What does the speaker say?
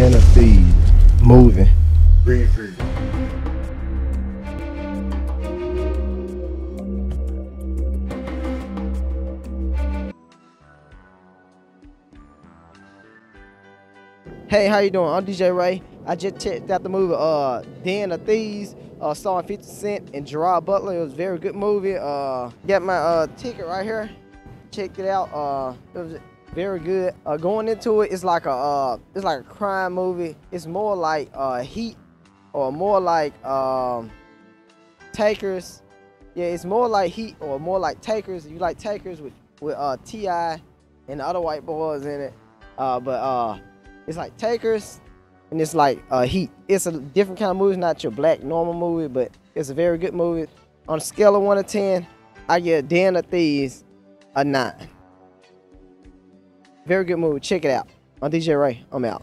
Den of Thieves movie. Green free. Hey, how you doing? I'm DJ Ray. I just checked out the movie uh Den of Thieves, uh starring 50 Cent and Gerard Butler. It was a very good movie. Uh got my uh ticket right here. Checked it out. Uh it was very good. Uh going into it, it's like a uh it's like a crime movie. It's more like uh Heat or more like um Takers. Yeah, it's more like Heat or more like Takers. You like Takers with with uh T.I. and the other white boys in it. Uh but uh it's like Takers and it's like uh, Heat. It's a different kind of movie, it's not your black normal movie, but it's a very good movie. On a scale of one to ten, I give Den of Thieves a nine. Very good movie. Check it out. I'm DJ Ray. I'm out.